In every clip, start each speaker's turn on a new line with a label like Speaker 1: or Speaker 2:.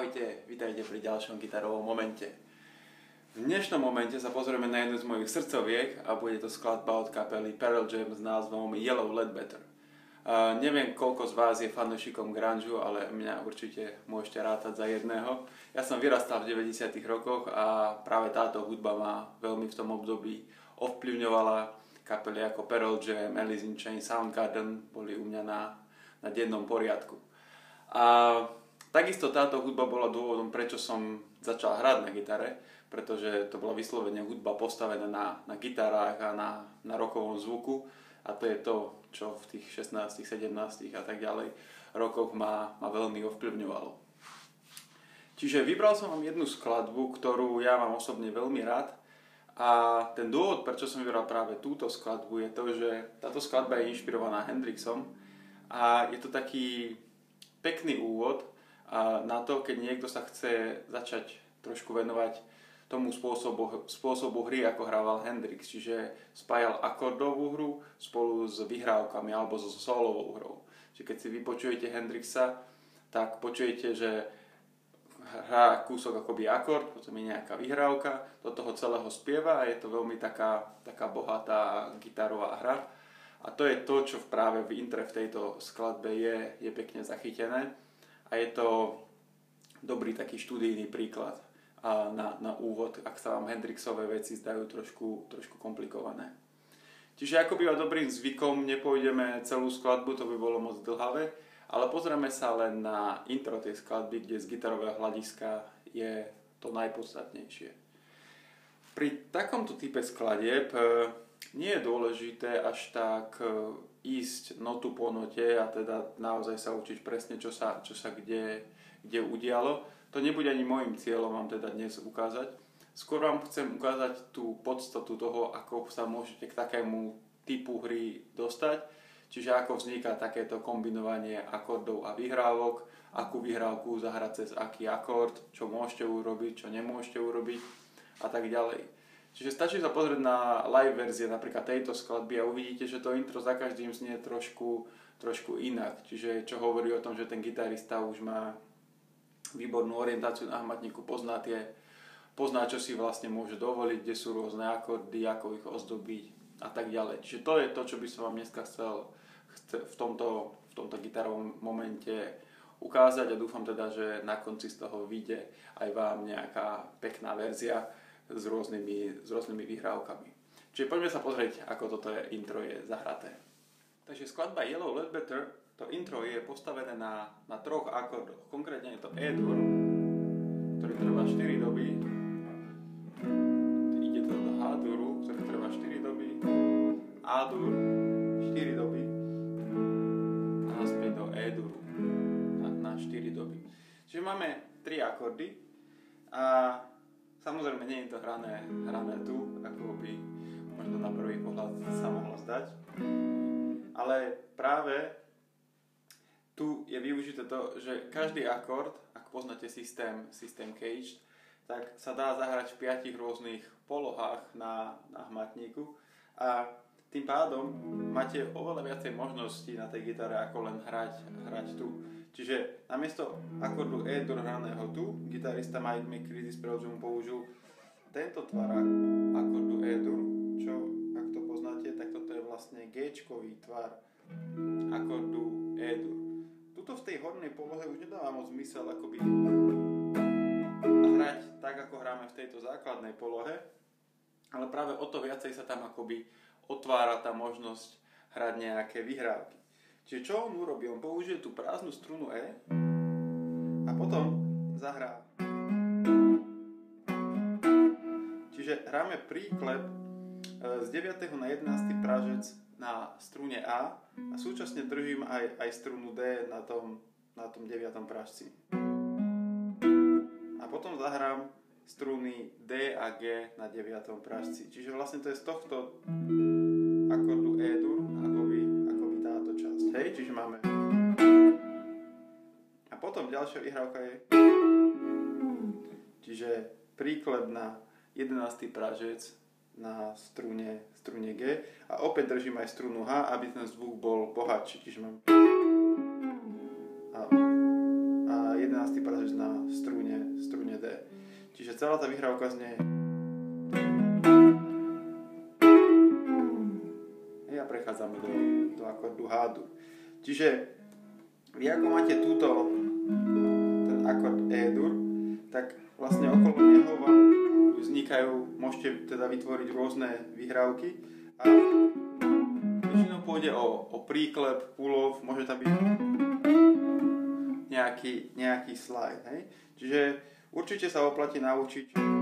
Speaker 1: Ahojte, vítajte pri ďalšom gitarovom momente. V dnešnom momente sa pozrieme na jednu z mojich srdcoviek a bude to skladba od kapely Pearl Jam s názvom Yellow Ledbetter. Uh, neviem, koľko z vás je fanúšikom grunge, ale mňa určite môžete rátať za jedného. Ja som vyrastal v 90 rokoch a práve táto hudba ma veľmi v tom období ovplyvňovala. Kapely ako Pearl Jam, Alice in Chains, Soundgarden boli u mňa na, na dennom poriadku. A Takisto táto hudba bola dôvodom, prečo som začal hrať na gitare, pretože to bola vyslovene hudba postavená na, na gitarách a na, na rokovom zvuku a to je to, čo v tých 16, 17 a tak ďalej rokoch ma, ma veľmi ovplyvňovalo. Čiže vybral som vám jednu skladbu, ktorú ja mám osobne veľmi rád a ten dôvod, prečo som vybral práve túto skladbu je to, že táto skladba je inšpirovaná Hendrixom a je to taký pekný úvod, a na to, keď niekto sa chce začať trošku venovať tomu spôsobu, spôsobu hry, ako hrával Hendrix, čiže spájal akordovú hru spolu s vyhrávkami alebo so solovou hrou. Čiže keď si vypočujete Hendrixa, tak počujete, že hrá kúsok akoby akord, potom je nejaká vyhrávka, do toho celého spieva a je to veľmi taká, taká bohatá gitarová hra. A to je to, čo práve v intre v tejto skladbe je, je pekne zachytené a je to dobrý taký študijný príklad a na, na úvod, ak sa vám Hendrixové veci zdajú trošku, trošku komplikované. Čiže ako býva dobrým zvykom, nepôjdeme celú skladbu, to by bolo moc dlhavé, ale pozrieme sa len na intro tej skladby, kde z gitarového hľadiska je to najpodstatnejšie. Pri takomto type skladieb e, nie je dôležité až tak e, ísť notu po note a teda naozaj sa učiť presne, čo sa, čo sa kde, kde udialo. To nebude ani môjim cieľom vám teda dnes ukázať. Skôr vám chcem ukázať tú podstatu toho, ako sa môžete k takému typu hry dostať. Čiže ako vzniká takéto kombinovanie akordov a vyhrávok, akú vyhrávku zahrať cez aký akord, čo môžete urobiť, čo nemôžete urobiť a tak ďalej. Čiže stačí sa pozrieť na live verzie napríklad tejto skladby a uvidíte, že to intro za každým znie trošku, trošku inak. Čiže čo hovorí o tom, že ten gitarista už má výbornú orientáciu na hmatníku, pozná tie, pozná, čo si vlastne môže dovoliť, kde sú rôzne akordy, ako ich ozdobiť a tak ďalej. Čiže to je to, čo by som vám dneska chcel, v, tomto, v tomto gitarovom momente ukázať a dúfam teda, že na konci z toho vyjde aj vám nejaká pekná verzia s rôznymi, s rôznymi vyhrávkami. Čiže poďme sa pozrieť, ako toto intro je zahraté. Takže skladba Yellow Ledbetter, to intro je postavené na, na troch akordoch. Konkrétne je to E-dur, ktorý trvá 4 doby. Ide to do H-duru, ktorý trvá 4 doby. A-dur, 4 doby. A naspäť do E-duru na, na 4 doby. Čiže máme 3 akordy a Samozrejme, nie je to hrané, hrané tu, ako by možno na prvý pohľad sa mohlo zdať. Ale práve tu je využité to, že každý akord, ak poznáte systém, systém Cage, tak sa dá zahrať v piatich rôznych polohách na, na hmatníku a tým pádom máte oveľa viacej možností na tej gitare, ako len hrať, hrať tu. Čiže namiesto akordu E hraného tu, gitarista Mike McCready z Pearl použil tento tvar akordu E dur, čo ak to poznáte, tak toto je vlastne g tvar akordu E dur. Tuto v tej hornej polohe už nedáva moc zmysel akoby hrať tak, ako hráme v tejto základnej polohe, ale práve o to viacej sa tam akoby otvára tá možnosť hrať nejaké vyhrávky. Čiže čo on urobí? On použije tú prázdnu strunu E a potom zahrá. Čiže hráme príklep e, z 9. na 11. pražec na strune A a súčasne držím aj, aj strunu D na tom, na tom 9. pražci. A potom zahrám struny D a G na 9. pražci. Čiže vlastne to je z tohto akordu E-dur Hej, čiže máme... A potom ďalšia vyhrávka je... Čiže príklep na 11. pražec na strune, strune G a opäť držím aj strunu H, aby ten zvuk bol bohatší. Čiže mám a, a 11. 11. pražec na strune, strune D. Čiže celá tá vyhrávka znie prechádzame do akordu hádu. Čiže vy ako máte túto ten akord E-dur, tak vlastne okolo neho vám vznikajú, môžete teda vytvoriť rôzne vyhrávky a väčšinou pôjde o, o príklep, pull-off, môže tam byť nejaký, nejaký slide. Hej? Čiže určite sa oplatí naučiť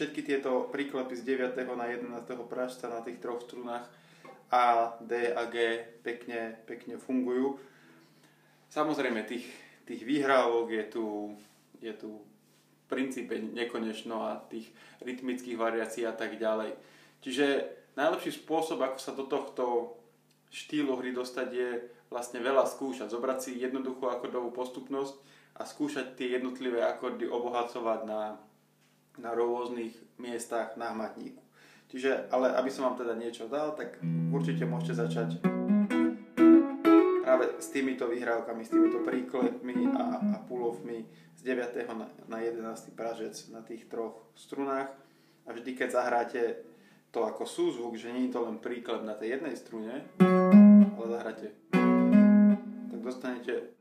Speaker 1: všetky tieto príklepy z 9. na 11. pražca na tých troch strunách A, D a G pekne, pekne fungujú. Samozrejme, tých, tých výhrávok je tu, je tu v princípe nekonečno a tých rytmických variácií a tak ďalej. Čiže najlepší spôsob, ako sa do tohto štýlu hry dostať je vlastne veľa skúšať. Zobrať si jednoduchú akordovú postupnosť a skúšať tie jednotlivé akordy obohacovať na, na rôznych miestach na hmatníku. Čiže, ale aby som vám teda niečo dal, tak určite môžete začať práve s týmito vyhrávkami, s týmito príklepmi a, a pulovmi z 9. na, na 11. pražec na tých troch strunách. A vždy, keď zahráte to ako súzvuk, že nie je to len príklep na tej jednej strune, ale zahráte, tak dostanete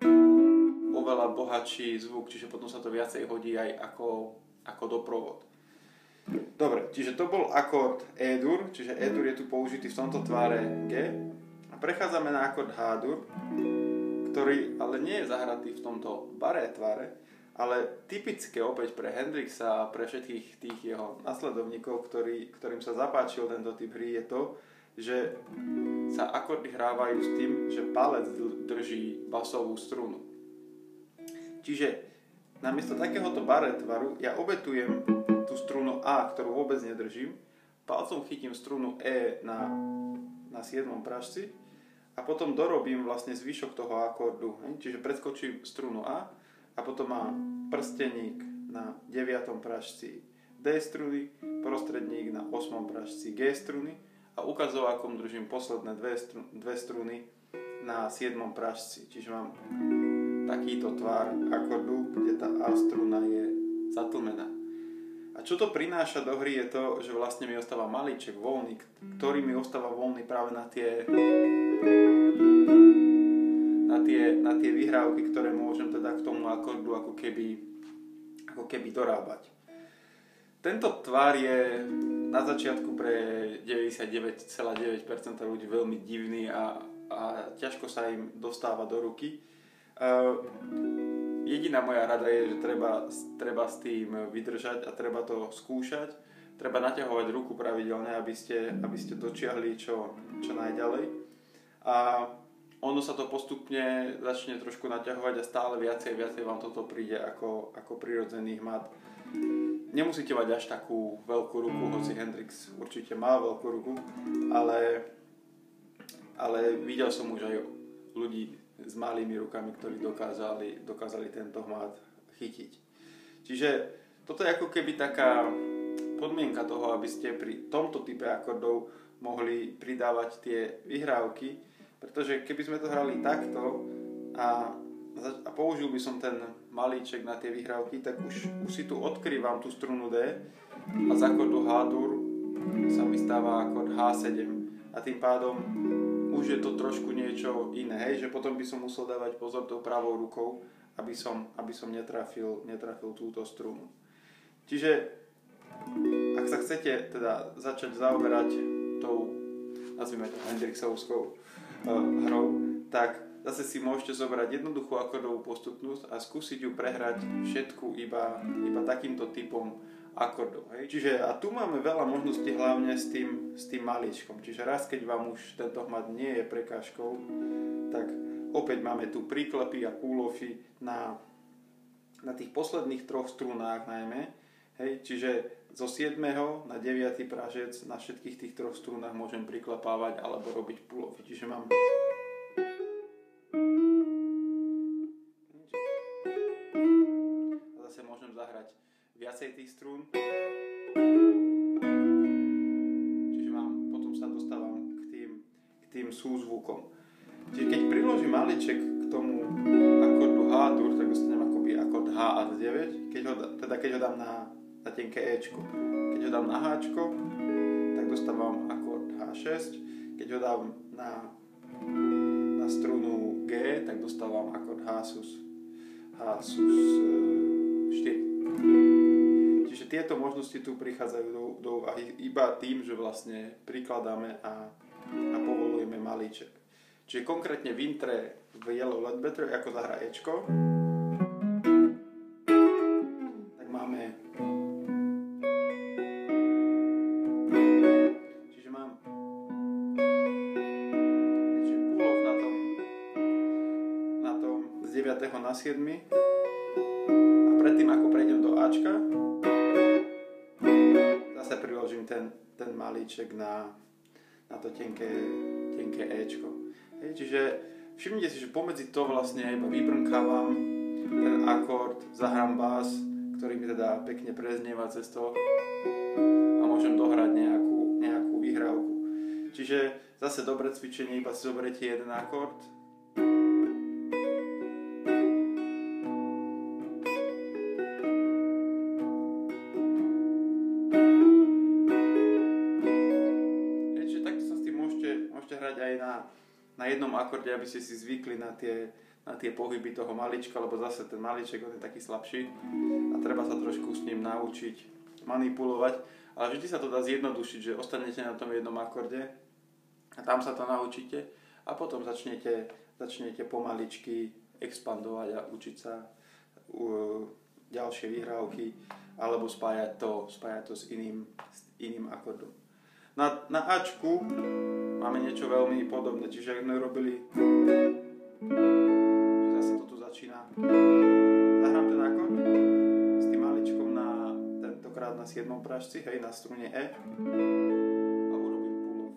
Speaker 1: oveľa bohatší zvuk, čiže potom sa to viacej hodí aj ako, ako doprovod. Dobre, čiže to bol akord E-dur, čiže E-dur je tu použitý v tomto tváre G. A prechádzame na akord H-dur, ktorý ale nie je zahratý v tomto baré tvare, ale typické opäť pre Hendrixa a pre všetkých tých jeho nasledovníkov, ktorý, ktorým sa zapáčil tento typ hry, je to, že sa akordy hrávajú s tým, že palec drží basovú strunu. Čiže namiesto takéhoto baré tvaru ja obetujem tú strunu A, ktorú vôbec nedržím, palcom chytím strunu E na, na 7. pražci a potom dorobím vlastne zvyšok toho akordu. Čiže preskočím strunu A, a potom má prsteník na 9. pražci D struny, prostredník na 8. pražci G struny a ukazovákom držím posledné dve, stru, dve struny na 7. pražci. Čiže mám takýto tvár akordu, kde tá A struna je zatlmená. A čo to prináša do hry je to, že vlastne mi ostáva malíček voľný, ktorý mi ostáva voľný práve na tie na tie, na tie vyhrávky, ktoré môžem teda k tomu akordu ako keby, ako keby dorábať. Tento tvar je na začiatku pre 99,9% ľudí veľmi divný a, a ťažko sa im dostáva do ruky. Uh, jediná moja rada je, že treba, treba s tým vydržať a treba to skúšať. Treba naťahovať ruku pravidelne, aby ste, aby ste dočiahli čo, čo najďalej. A ono sa to postupne začne trošku naťahovať a stále viacej a viacej vám toto príde ako, ako prirodzený hmat. Nemusíte mať až takú veľkú ruku, hoci Hendrix určite má veľkú ruku, ale, ale videl som už aj ľudí s malými rukami, ktorí dokázali, dokázali tento hmat chytiť. Čiže toto je ako keby taká podmienka toho, aby ste pri tomto type akordov mohli pridávať tie vyhrávky, pretože keby sme to hrali takto a, a použil by som ten malíček na tie vyhrávky, tak už, už si tu odkrývam tú strunu D a z akordu H-dur sa mi stáva akord H7 a tým pádom už je to trošku niečo iné, hej, že potom by som musel dávať pozor tou pravou rukou, aby som, aby som netrafil, netrafil túto strunu. Čiže ak sa chcete teda začať zaoberať tou, nazvime to Hendrixovskou uh, hrou, tak zase si môžete zobrať jednoduchú akordovú postupnosť a skúsiť ju prehrať všetku iba, iba takýmto typom akordov. Hej. Čiže a tu máme veľa možností hlavne s tým, s tým maličkom. Čiže raz, keď vám už tento hmat nie je prekážkou, tak opäť máme tu príklepy a púlofy na, na tých posledných troch strunách najmä. Hej. Čiže zo 7. na 9. pražec na všetkých tých troch strunách môžem priklepávať alebo robiť pulofy. Čiže mám a zase môžem zahrať viacej tých strún. Čiže mám, potom sa dostávam k tým, k tým súzvukom. Čiže keď priložím maliček k tomu akordu H-dur, tak dostanem akoby akord H a 9, keď ho, teda keď ho dám na, na tenké Ečko. Keď ho dám na Hčko, tak dostávam akord H6, keď ho dám na, na strunu G, tak dostávam akord H sus, H sus 4. E, Tieto možnosti tu prichádzajú do, do úvahy iba tým, že vlastne prikladáme a, a povolujeme malíček. Čiže konkrétne v intre v Yellow Ledbetter, ako zahra Ečko, tak máme čiže mám čiže púlov na tom na tom z 9. na 7. a predtým ako prejdem do Ačka priložím ten, ten malíček na, na to tenké, tenké Ečko. Hej, čiže všimnite si, že pomedzi to vlastne iba vybrnkávam ten akord, zahrám bás, ktorý mi teda pekne preznieva cez to a môžem dohrať nejakú, nejakú výhrávku. Čiže zase dobré cvičenie, iba si zoberiete jeden akord, jednom akorde, aby ste si zvykli na tie, na tie pohyby toho malička, lebo zase ten maliček on je taký slabší a treba sa trošku s ním naučiť manipulovať. Ale vždy sa to dá zjednodušiť, že ostanete na tom jednom akorde a tam sa to naučíte a potom začnete, začnete pomaličky expandovať a učiť sa uh, ďalšie vyhrávky alebo spájať to, spájať to s iným, s iným akordom. Na, na Ačku máme niečo veľmi podobné. Čiže ak sme robili, zase to tu začína. Zahrám ten akord s tým maličkom na, tentokrát na 7. pražci, hej, na strune E. A urobím pull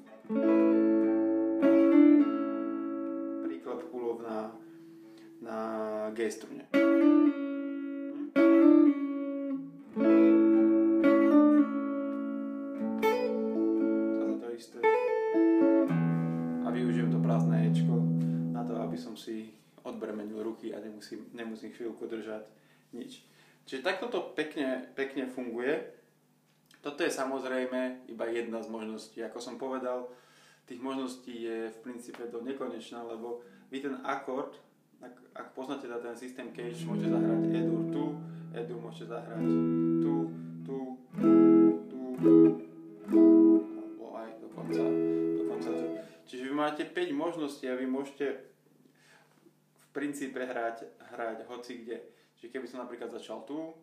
Speaker 1: Príklad pull na, na G strune. Ruky a nemusím, nemusím chvíľku držať nič. Čiže takto to pekne, pekne funguje. Toto je samozrejme iba jedna z možností. Ako som povedal, tých možností je v princípe do nekonečná, lebo vy ten akord, ak, ak poznáte teda ten systém Cage, môžete zahrať E-dur tu, E-dur môžete zahrať tu, tu, tu, alebo aj dokonca, dokonca tu. Čiže vy máte 5 možností a vy môžete princípe hrať, hrať hoci kde. Čiže keby som napríklad začal tu,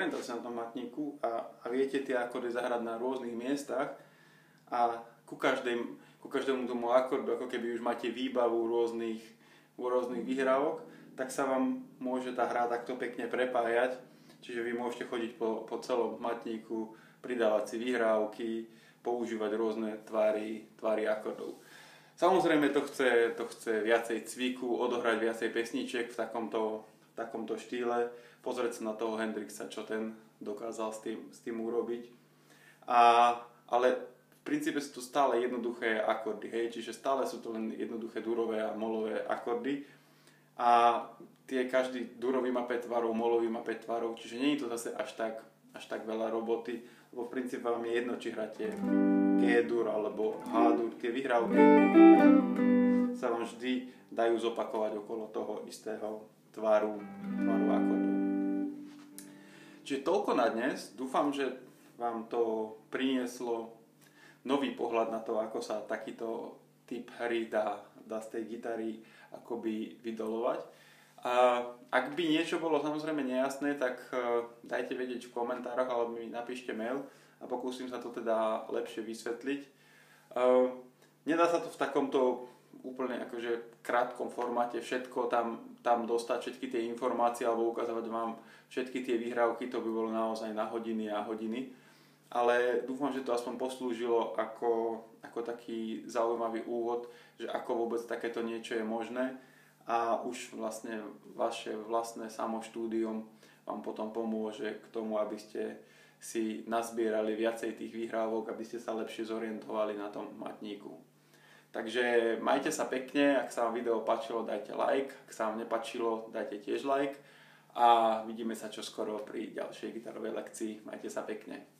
Speaker 1: orientáciu na tom matníku a, a viete tie akordy zahrať na rôznych miestach a ku, každém, ku každému tomu akordu, ako keby už máte výbavu rôznych, rôznych vyhrávok, tak sa vám môže tá hra takto pekne prepájať. Čiže vy môžete chodiť po, po celom matníku, pridávať si vyhrávky, používať rôzne tvary, tvary akordov. Samozrejme to chce, to chce viacej cviku, odohrať viacej pesničiek v takomto takomto štýle, pozrieť sa na toho Hendrixa, čo ten dokázal s tým, s tým urobiť. A, ale v princípe sú to stále jednoduché akordy, hej, čiže stále sú to len jednoduché durové a molové akordy. A tie každý durový má 5 tvarov, molový má 5 tvarov, čiže nie je to zase až tak, až tak veľa roboty, lebo v princípe vám je jedno, či hráte G-dur alebo H-dur, tie vyhrávky sa vám vždy dajú zopakovať okolo toho istého tvaru, tvaru akordov. Čiže toľko na dnes. Dúfam, že vám to prinieslo nový pohľad na to, ako sa takýto typ hry dá, dá z tej gitary akoby vydolovať. A ak by niečo bolo samozrejme nejasné, tak uh, dajte vedieť v komentároch alebo mi napíšte mail a pokúsim sa to teda lepšie vysvetliť. Uh, nedá sa to v takomto úplne akože krátkom formáte všetko tam, tam dostať, všetky tie informácie alebo ukazovať vám všetky tie vyhrávky, to by bolo naozaj na hodiny a hodiny. Ale dúfam, že to aspoň poslúžilo ako, ako taký zaujímavý úvod, že ako vôbec takéto niečo je možné a už vlastne vaše vlastné samoštúdium vám potom pomôže k tomu, aby ste si nazbierali viacej tých vyhrávok, aby ste sa lepšie zorientovali na tom matníku. Takže majte sa pekne, ak sa vám video páčilo, dajte like, ak sa vám nepačilo, dajte tiež like a vidíme sa čoskoro pri ďalšej gitarovej lekcii. Majte sa pekne.